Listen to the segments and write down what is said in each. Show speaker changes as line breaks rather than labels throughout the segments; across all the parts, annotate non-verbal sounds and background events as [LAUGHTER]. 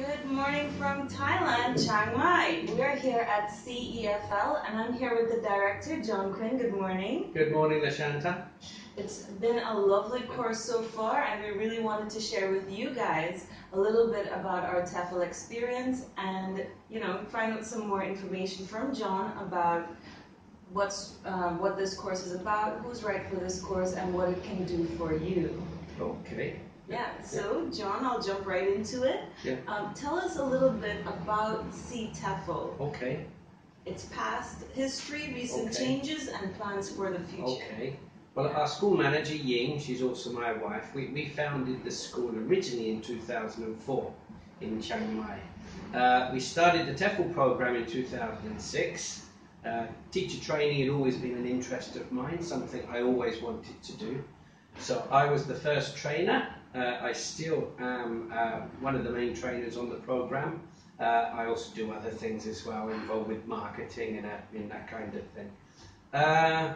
Good morning from Thailand, Chiang Mai. We're here at SEE EFL and I'm here with the director, John Quinn. Good morning.
Good morning, Lashanta.
It's been a lovely course so far and we really wanted to share with you guys a little bit about our TEFL experience and, you know, find out some more information from John about what's um, what this course is about, who's right for this course, and what it can do for you.
Okay.
Yeah, so John, I'll jump right into it.
Yeah.
Um, tell us a little bit about SEE TEFL,
Okay.
its past history, recent
Okay.
changes, and plans for the future.
Okay. Well, our school manager, Ying, she's also my wife, we, we founded the school originally in 2004 in Chiang Mai. Uh, we started the TEFL program in 2006. Uh, teacher training had always been an interest of mine, something I always wanted to do. So I was the first trainer. Uh, I still am uh, one of the main trainers on the program. Uh, I also do other things as well, involved with marketing and admin, that kind of thing. Uh,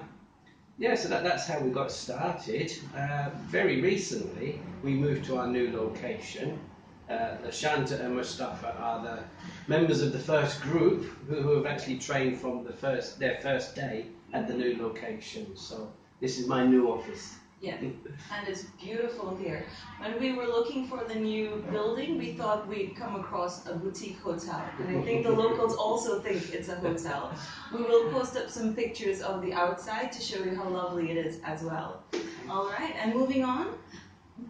yeah, so that, that's how we got started. Uh, very recently, we moved to our new location. Uh, Shanta and Mustafa are the members of the first group who, who have actually trained from the first their first day at the new location. So this is my new office.
Yeah, and it's beautiful here. When we were looking for the new building, we thought we'd come across a boutique hotel. And I think the locals also think it's a hotel. We will post up some pictures of the outside to show you how lovely it is as well. All right, and moving on,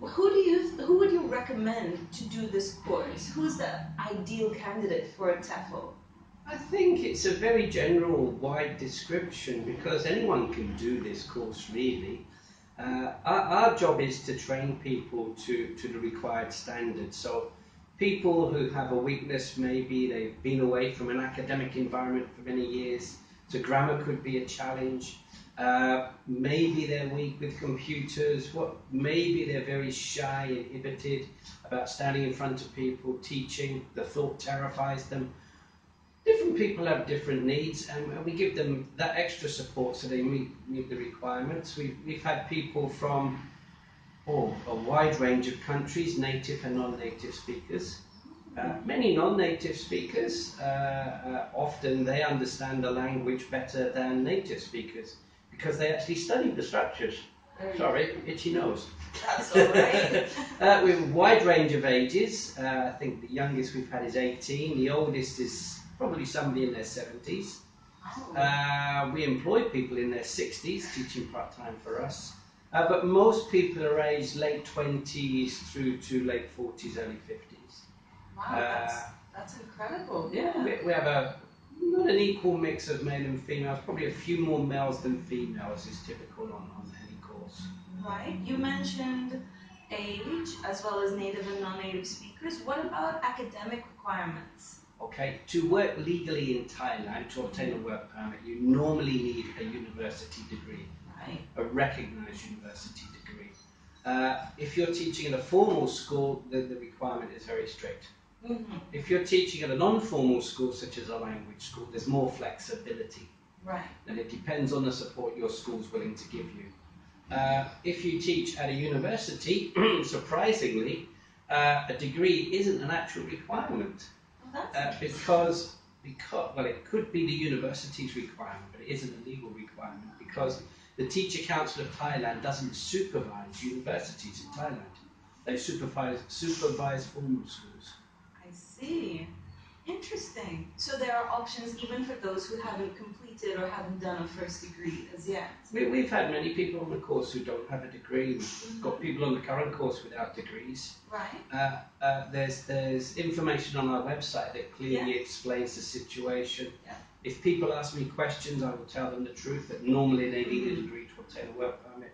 who do you who would you recommend to do this course? Who's the ideal candidate for a TEFL?
I think it's a very general, wide description because anyone can do this course really. Uh, our, our job is to train people to, to the required standards. So people who have a weakness, maybe they've been away from an academic environment for many years, so grammar could be a challenge. Uh, maybe they're weak with computers. What? Maybe they're very shy, inhibited about standing in front of people, teaching. The thought terrifies them different people have different needs and we give them that extra support so they meet, meet the requirements. We've, we've had people from oh, a wide range of countries, native and non-native speakers. Uh, many non-native speakers, uh, uh, often they understand the language better than native speakers because they actually studied the structures. Sorry, itchy nose.
That's all right. [LAUGHS]
uh, we have a wide range of ages. Uh, I think the youngest we've had is 18. The oldest is probably somebody in their 70s.
Oh.
Uh, we employ people in their 60s teaching part time for us. Uh, but most people are aged late 20s through to late 40s, early 50s.
wow, that's, that's incredible.
Yeah, we, we have a not an equal mix of male and females, probably a few more males than females is typical on, on any course.
Right. You mentioned age as well as native and non-native speakers. What about academic requirements?
Okay, to work legally in Thailand, to obtain a work permit, you normally need a university degree,
Right.
a recognized university degree. Uh, if you're teaching in a formal school, then the requirement is very strict.
Mm-hmm.
If you're teaching at a non-formal school, such as a language school, there's more flexibility.
Right.
And it depends on the support your school's willing to give you. Uh, if you teach at a university, [CLEARS THROAT] surprisingly, uh, a degree isn't an actual requirement.
That's
Uh, because, because, well, it could be the university's requirement, but it isn't a legal requirement because the Teacher Council of Thailand doesn't supervise universities in Thailand. They supervise, supervise formal schools.
I see. Interesting. So there are options even for those who haven't completed or haven't done a first degree as yet.
We, we've had many people on the course who don't have a degree. We've got people on the current course without degrees.
Right.
Uh, uh, there's there's information on our website that clearly explains the situation.
Yeah.
If people ask me questions, I will tell them the truth that normally they need a degree to obtain a work permit,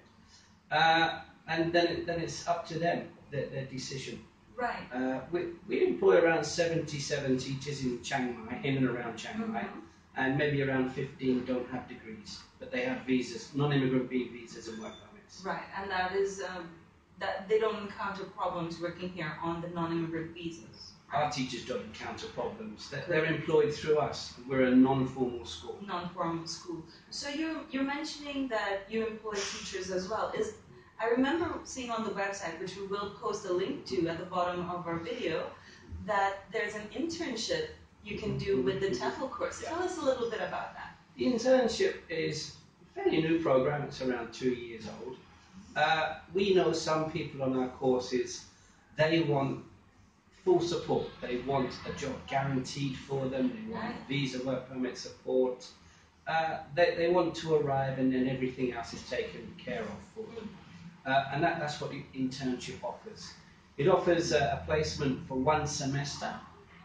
uh, and then it, then it's up to them their, their decision.
Right.
Uh, we, we employ around 77 teachers in Chiang Mai, in and around Chiang Mai,
Mhm.
and maybe around 15 don't have degrees, but they have visas, non-immigrant B visas and work permits.
Right. And that is um, that they don't encounter problems working here on the non-immigrant visas.
Our teachers don't encounter problems. They're, they're employed through us. We're a non-formal school.
non-formal school. So you're you're mentioning that you employ teachers as well. Is I remember seeing on the website, which we will post a link to at the bottom of our video, that there's an internship you can do with the TEFL course. Tell us a little bit about that.
The internship is a fairly new program, it's around two years old. Uh, we know some people on our courses, they want full support. They want a job guaranteed for them, they want visa work permit support. Uh, they, they want to arrive and then everything else is taken care of for them. Uh, and that, that's what the internship offers. It offers a, a placement for one semester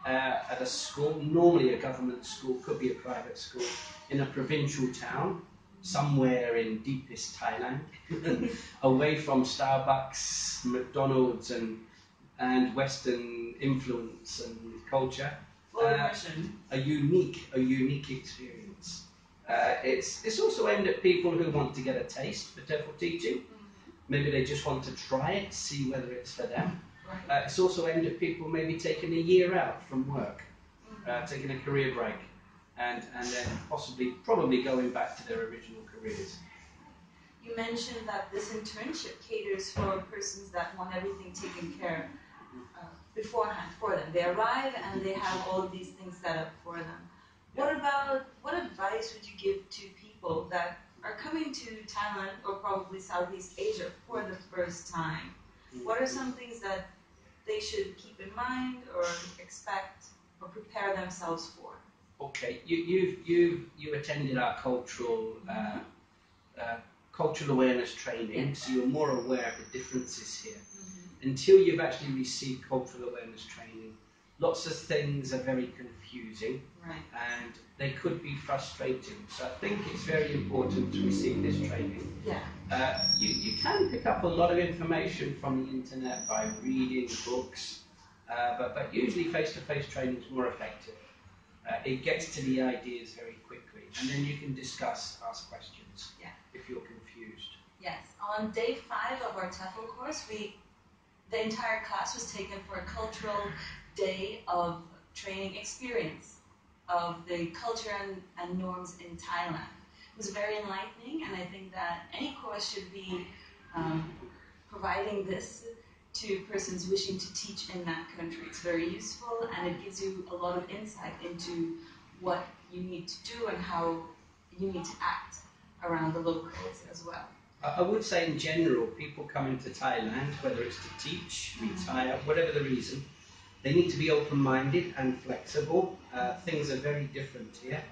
uh, at a school, normally a government school, could be a private school, in a provincial town, somewhere in deepest Thailand, [LAUGHS] away from Starbucks, McDonald's, and and Western influence and culture.
Uh,
a unique, a unique experience. Uh, it's it's also aimed at people who want to get a taste for TEFL teaching. Maybe they just want to try it, see whether it's for them. Uh, it's also aimed at people maybe taking a year out from work, uh, mm-hmm. taking a career break, and, and then possibly, probably going back to their original careers.
You mentioned that this internship caters for persons that want everything taken care of uh, beforehand for them. They arrive and they have all of these things set up for them. What about, what advice would you give to people that are coming to Thailand or probably Southeast Asia for the first time? What are some things that they should keep in mind or expect or prepare themselves for?
Okay, you you you you attended our cultural uh, uh, cultural awareness training, so you're more aware of the differences here. Mm-hmm. Until you've actually received cultural awareness training, lots of things are very confusing,
right.
and they could be frustrating. So I think it's very important to receive this training.
Yeah.
Uh, you, you can pick up a lot of information from the internet by reading books, uh, but, but usually face-to-face training is more effective. Uh, it gets to the ideas very quickly, and then you can discuss, ask questions
yeah.
if you're confused.
Yes. On day five of our TEFL course, we the entire class was taken for a cultural day of training experience of the culture and, and norms in Thailand. It was very enlightening, and I think that any course should be um, providing this to persons wishing to teach in that country. It's very useful, and it gives you a lot of insight into what you need to do and how you need to act around the locals as well.
I would say, in general, people coming to Thailand, whether it's to teach, retire, whatever the reason, they need to be open-minded and flexible. Uh, things are very different here.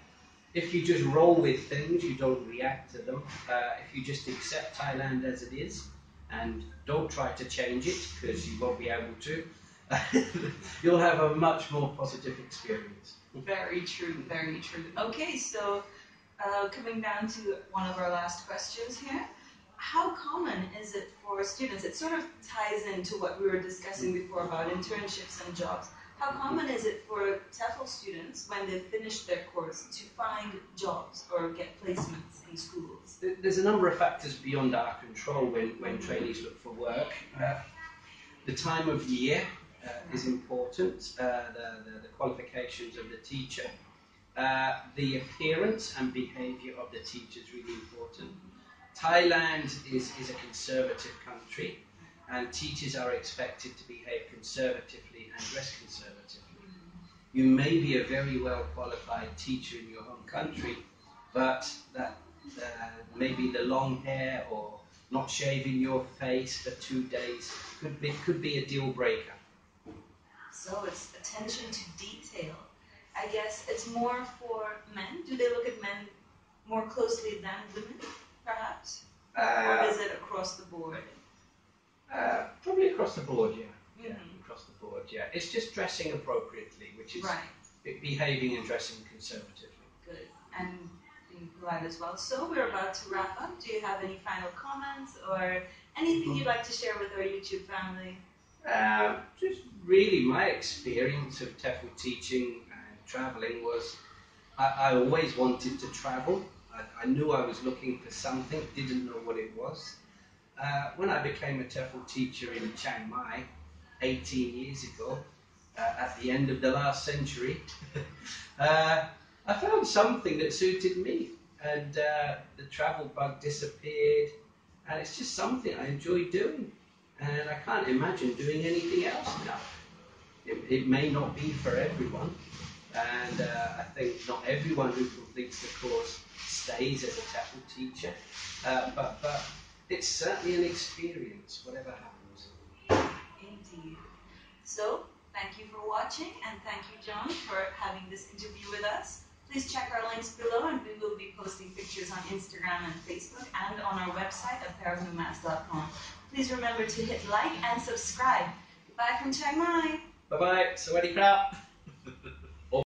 If you just roll with things, you don't react to them. Uh, if you just accept Thailand as it is and don't try to change it because you won't be able to, [LAUGHS] you'll have a much more positive experience.
Very true, very true. Okay, so uh, coming down to one of our last questions here how common is it for students? It sort of ties into what we were discussing before about internships and jobs. How common is it for TEFL students, when they've finished their course, to find jobs or get placements in schools?
There's a number of factors beyond our control when, when trainees look for work. Uh, the time of year uh, is important, uh, the, the, the, qualifications of the teacher, uh, the appearance and behaviour of the teacher is really important. Thailand is, is a conservative country, and teachers are expected to behave conservatively and dress conservatively. You may be a very well qualified teacher in your home country, but that uh, maybe the long hair or not shaving your face for two days could be, could be a deal breaker.
So it's attention to detail. I guess it's more for men. Do they look at men more closely than women? Perhaps? Uh, or is it across the board?
Uh, probably across the board, yeah. Mm-hmm. yeah. Across the board, yeah. It's just dressing appropriately, which is
right.
behaving and dressing conservatively.
Good. And being polite as well. So we're about to wrap up. Do you have any final comments or anything you'd like to share with our YouTube family?
Uh, just really my experience of TEFL teaching and traveling was I, I always wanted to travel. I, I, knew I was looking for something, didn't know what it was. Uh, when I became a TEFL teacher in Chiang Mai 18 years ago, uh, at the end of the last century, [LAUGHS] uh, I found something that suited me, and uh, the travel bug disappeared, and it's just something I enjoy doing, and I can't imagine doing anything else now. it, it may not be for everyone. And uh, I think not everyone who completes the course stays as a TEFL teacher, uh, but, but it's certainly an experience, whatever happens.
Indeed. So, thank you for watching, and thank you, John, for having this interview with us. Please check our links below, and we will be posting pictures on Instagram and Facebook and on our website at pairofnomads.com. Please remember to hit like and subscribe. Bye from Chiang Mai.
Bye bye, Sawadee krap.